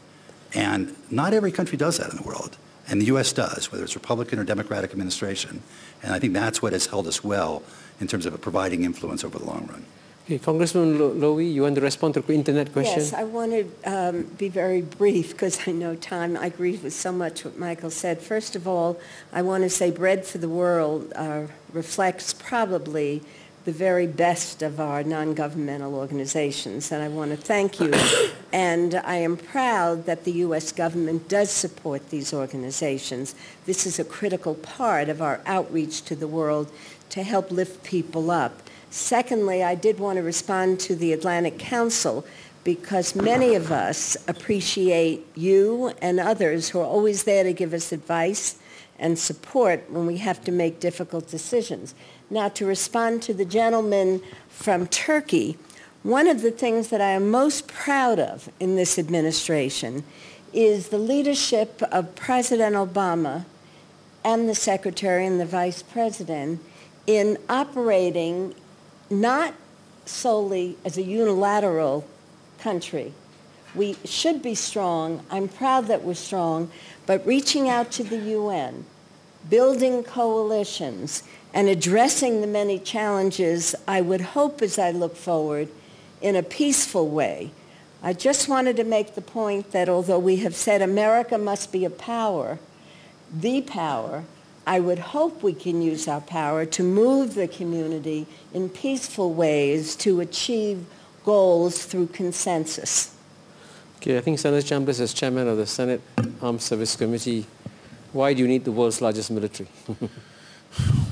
And not every country does that in the world. And the U.S. does, whether it's Republican or Democratic administration. And I think that's what has held us well in terms of providing influence over the long run. Okay, Congressman Lowey, you want to respond to the internet question? Yes, I want to um, be very brief because I know time. I agree with so much what Michael said. First of all, I want to say Bread for the World uh, reflects probably the very best of our non-governmental organizations, and I want to thank you. (coughs) and I am proud that the U.S. government does support these organizations. This is a critical part of our outreach to the world to help lift people up. Secondly, I did want to respond to the Atlantic Council because many of us appreciate you and others who are always there to give us advice and support when we have to make difficult decisions. Now, to respond to the gentleman from Turkey, one of the things that I am most proud of in this administration is the leadership of President Obama and the Secretary and the Vice President in operating not solely as a unilateral country. We should be strong. I'm proud that we're strong, but reaching out to the UN, building coalitions, and addressing the many challenges, I would hope as I look forward, in a peaceful way. I just wanted to make the point that although we have said America must be a power, the power, I would hope we can use our power to move the community in peaceful ways to achieve goals through consensus. Okay, I think Senator Chambliss, as chairman of the Senate Armed Service Committee, why do you need the world's largest military? (laughs)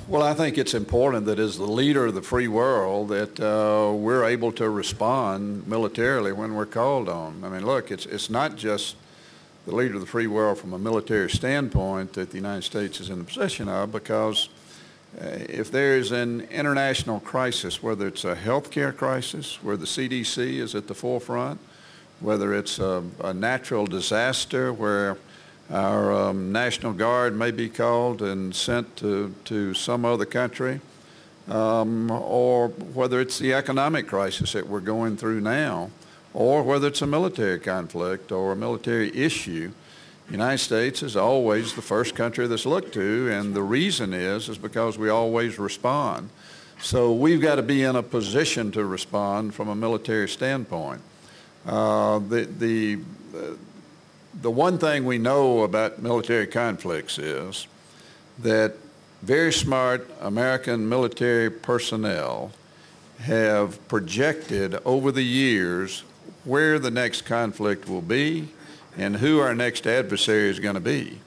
well, I think it's important that as the leader of the free world that uh, we're able to respond militarily when we're called on. I mean, look, it's, it's not just the leader of the free world from a military standpoint that the United States is in the possession of because uh, if there is an international crisis, whether it's a healthcare crisis where the CDC is at the forefront, whether it's a, a natural disaster where our um, National Guard may be called and sent to, to some other country, um, or whether it's the economic crisis that we're going through now, or whether it's a military conflict or a military issue, the United States is always the first country that's looked to, and the reason is is because we always respond. So we've got to be in a position to respond from a military standpoint. Uh, the, the, the one thing we know about military conflicts is that very smart American military personnel have projected over the years where the next conflict will be and who our next adversary is going to be.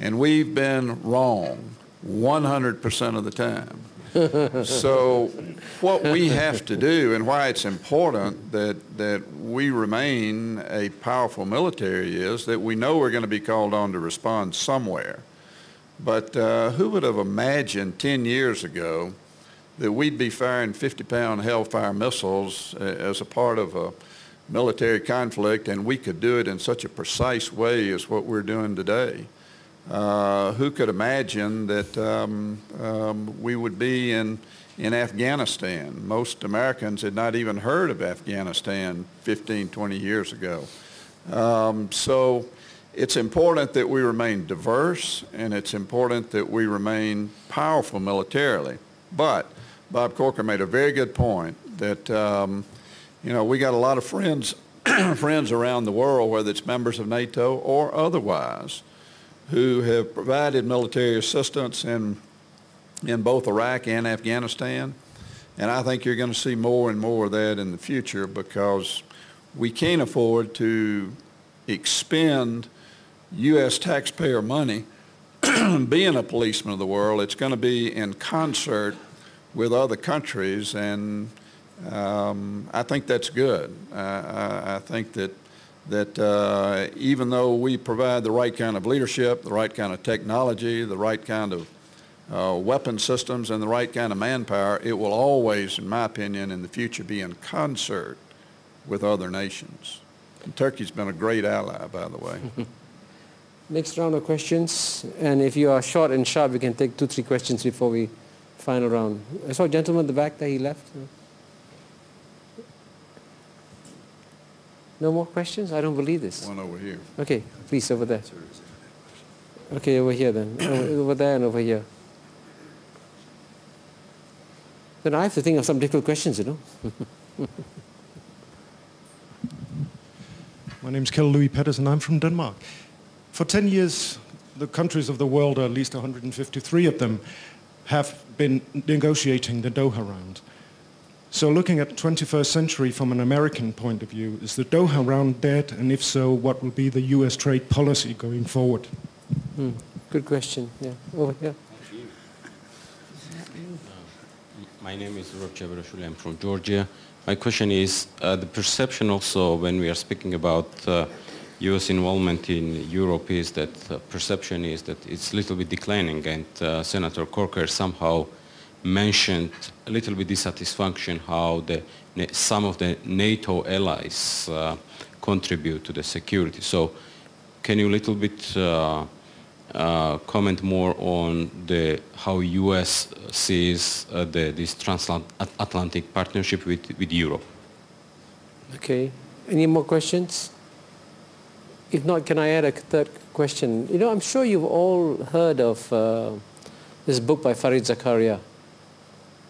And we've been wrong 100% of the time. So what we have to do and why it's important that, that we remain a powerful military is that we know we're going to be called on to respond somewhere. But uh, who would have imagined 10 years ago that we'd be firing 50-pound Hellfire missiles uh, as a part of a military conflict and we could do it in such a precise way as what we're doing today? Uh, who could imagine that um, um, we would be in, in Afghanistan? Most Americans had not even heard of Afghanistan 15, 20 years ago. Um, so it's important that we remain diverse and it's important that we remain powerful militarily. But Bob Corker made a very good point that, um, you know, we got a lot of friends, (clears throat) friends around the world, whether it's members of NATO or otherwise, who have provided military assistance in, in both Iraq and Afghanistan. And I think you're going to see more and more of that in the future because we can't afford to expend U.S. taxpayer money (clears throat) being a policeman of the world. It's going to be in concert with other countries, and um, I think that's good. I, I think that that uh, even though we provide the right kind of leadership, the right kind of technology, the right kind of uh, weapon systems, and the right kind of manpower, it will always, in my opinion, in the future be in concert with other nations. And Turkey's been a great ally, by the way. (laughs) Next round of questions, and if you are short and sharp, we can take two, three questions before we final round. I saw a gentleman at the back there, he left. No more questions? I don't believe this. One over here. Okay, please, over there. Okay, over here then. (coughs) over there and over here. Then I have to think of some difficult questions, you know. (laughs) My name is Kjell Louis Pedersen. I'm from Denmark. For 10 years, the countries of the world, or at least 153 of them, have been negotiating the Doha round. So looking at the 21st century from an American point of view, is the Doha round dead? And if so, what will be the U.S. trade policy going forward? Hmm. Good question. Yeah. Over here. My name is Rob Chabarashuli. I'm from Georgia. My question is uh, the perception also when we are speaking about uh, U.S. involvement in Europe is that uh, perception is that it's a little bit declining and uh, Senator Corker somehow mentioned a little bit dissatisfaction how the, some of the NATO allies uh, contribute to the security. So can you a little bit uh, uh, comment more on the how U.S. sees uh, the, this transatlantic partnership with, with Europe? Okay. Any more questions? If not, can I add a third question? You know, I'm sure you've all heard of uh, this book by Fareed Zakaria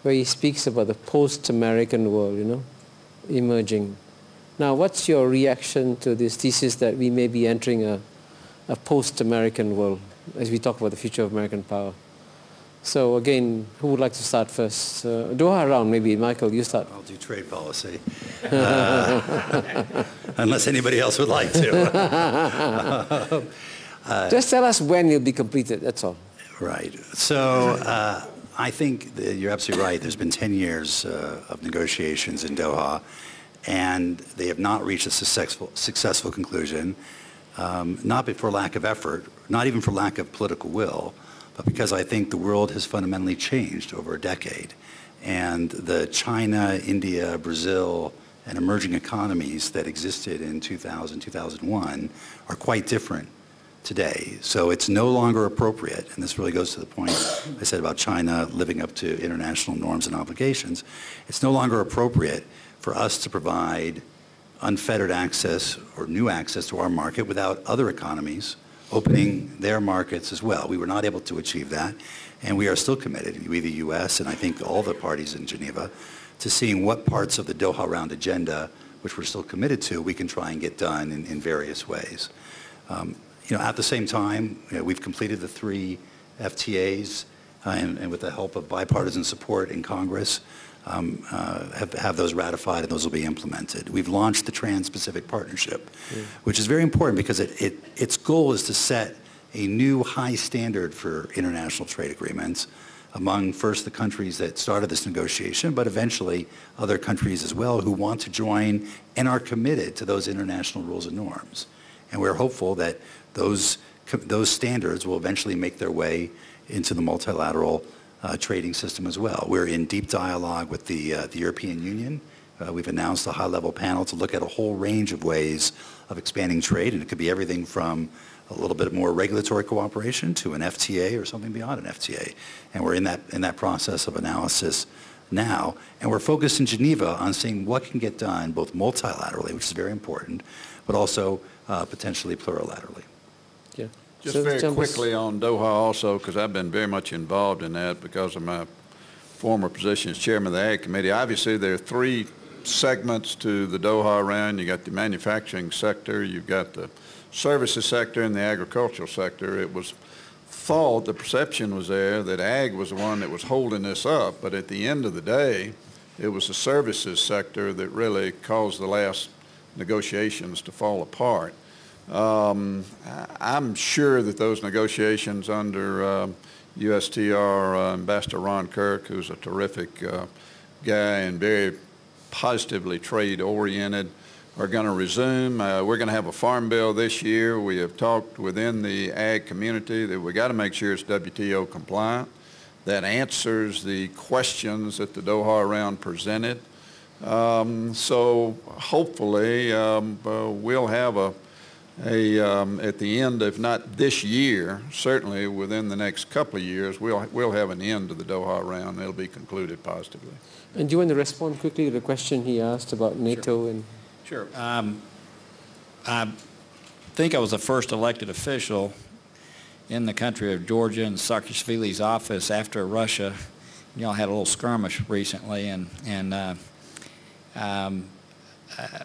where he speaks about the post-American world, you know, emerging. Now, what's your reaction to this thesis that we may be entering a, a post-American world as we talk about the future of American power? So again, who would like to start first? Uh, Doha round, maybe. Michael, you start. I'll do trade policy. Uh, (laughs) unless anybody else would like to. uh, (laughs) Just tell us when it'll be completed, that's all. Right. So uh, I think you're absolutely right. There's been 10 years uh, of negotiations in Doha, and they have not reached a successful, successful conclusion, um, not for lack of effort, not even for lack of political will, but because I think the world has fundamentally changed over a decade. And the China, India, Brazil, and emerging economies that existed in 2000, 2001 are quite different today. So it's no longer appropriate, and this really goes to the point I said about China living up to international norms and obligations. It's no longer appropriate for us to provide unfettered access or new access to our market without other economies opening their markets as well. We were not able to achieve that, and we are still committed, we the U.S. and I think all the parties in Geneva, to seeing what parts of the Doha round agenda, which we're still committed to, we can try and get done in, in various ways. Um, you know, at the same time, you know, we've completed the three FTAs, uh, and, and, with the help of bipartisan support in Congress, um, uh, have, have those ratified and those will be implemented. We've launched the Trans-Pacific Partnership, mm. which is very important because it, it, its goal is to set a new high standard for international trade agreements among first the countries that started this negotiation, but eventually other countries as well who want to join and are committed to those international rules and norms. And we're hopeful that those, those standards will eventually make their way into the multilateral uh, trading system as well. We're in deep dialogue with the, uh, the European Union. Uh, we've announced a high-level panel to look at a whole range of ways of expanding trade, and it could be everything from a little bit more regulatory cooperation to an FTA or something beyond an FTA. And we're in that, in that process of analysis now. And we're focused in Geneva on seeing what can get done both multilaterally, which is very important, but also uh, potentially plurilaterally. Yeah. Just so very quickly on Doha also, because I've been very much involved in that because of my former position as chairman of the Ag Committee. Obviously, there are three segments to the Doha round. You got the manufacturing sector, you've got the services sector and the agricultural sector. It was thought, the perception was there that ag was the one that was holding this up, but at the end of the day, it was the services sector that really caused the last negotiations to fall apart. Um, I'm sure that those negotiations under USTR uh, Ambassador Ron Kirk, who's a terrific uh, guy and very positively trade oriented, are going to resume. Uh, we're going to have a farm bill this year. We have talked within the ag community that we got to make sure it's WTO compliant. That answers the questions that the Doha round presented. Um, so hopefully um, uh, we'll have a, a um, at the end, if not this year, certainly within the next couple of years, we'll, we'll have an end to the Doha round. It'll be concluded positively. And do you want to respond quickly to the question he asked about NATO sure. and Sure. Um, I think I was the first elected official in the country of Georgia in Saakashvili's office after Russia. Y'all had a little skirmish recently, and and uh, um,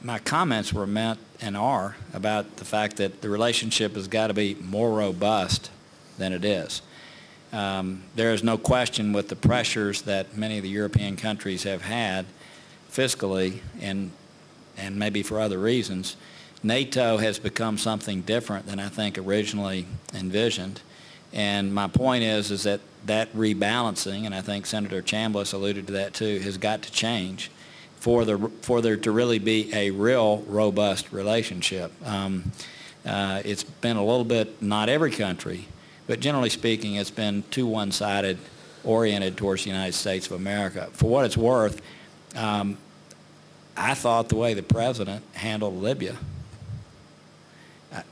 my comments were meant and are about the fact that the relationship has got to be more robust than it is. Um, there is no question with the pressures that many of the European countries have had fiscally and and maybe for other reasons, NATO has become something different than I think originally envisioned. And my point is, is that that rebalancing, and I think Senator Chambliss alluded to that too, has got to change for, the, for there to really be a real robust relationship. Um, uh, it's been a little bit, not every country, but generally speaking, it's been too one-sided oriented towards the United States of America. For what it's worth, um, I thought the way the president handled Libya, I,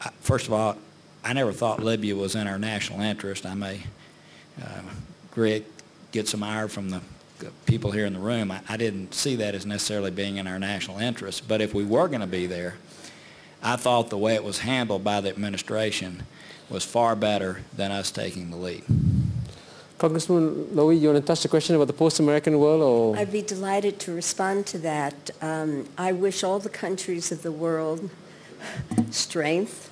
I, first of all, I never thought Libya was in our national interest. I may uh, get some ire from the people here in the room. I, I didn't see that as necessarily being in our national interest. But if we were going to be there, I thought the way it was handled by the administration was far better than us taking the lead. Congressman Lowey, you want to touch the question about the post-American world? Or? I'd be delighted to respond to that. Um, I wish all the countries of the world strength,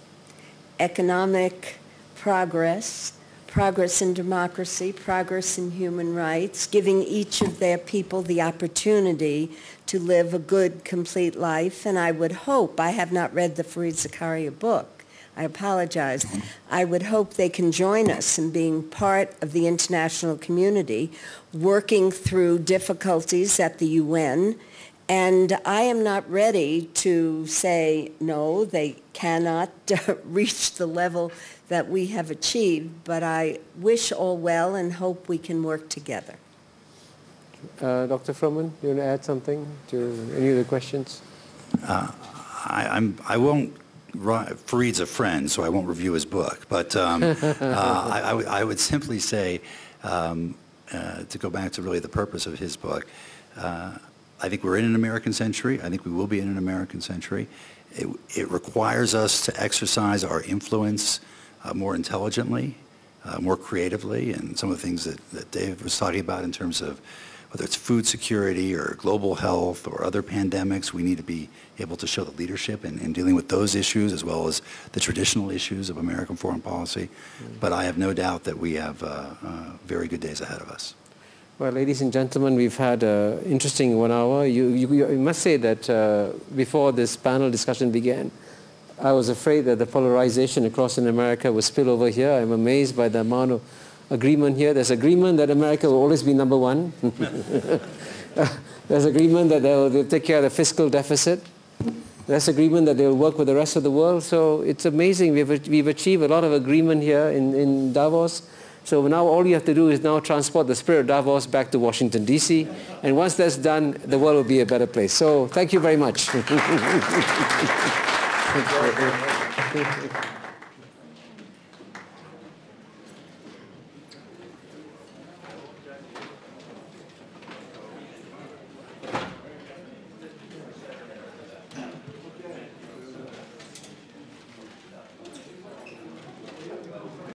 economic progress, progress in democracy, progress in human rights, giving each of their people the opportunity to live a good, complete life. And I would hope, I have not read the Fareed Zakaria book, I apologize. I would hope they can join us in being part of the international community, working through difficulties at the UN. And I am not ready to say, no, they cannot (laughs) reach the level that we have achieved, but I wish all well and hope we can work together. Uh, Dr. Froman, do you want to add something to any of the questions? Uh, I, I'm, I won't Fareed's a friend, so I won't review his book. But um, (laughs) uh, I, I, would simply say, um, uh, to go back to really the purpose of his book, uh, I think we're in an American century. I think we will be in an American century. It, it requires us to exercise our influence uh, more intelligently, uh, more creatively, and some of the things that, that Dave was talking about in terms of whether it's food security or global health or other pandemics, we need to be able to show the leadership in, in dealing with those issues as well as the traditional issues of American foreign policy. Mm-hmm. But I have no doubt that we have uh, uh, very good days ahead of us. Well, ladies and gentlemen, we've had an interesting one hour. You, you, you must say that uh, before this panel discussion began, I was afraid that the polarization across in America would spill over here. I'm amazed by the amount of agreement here. There's agreement that America will always be number one. (laughs) There's agreement that they'll, they'll take care of the fiscal deficit. There's agreement that they'll work with the rest of the world. So it's amazing. We've, we've achieved a lot of agreement here in, in Davos. So now all you have to do is now transport the spirit of Davos back to Washington, D.C. And once that's done, the world will be a better place. So thank you very much. (laughs)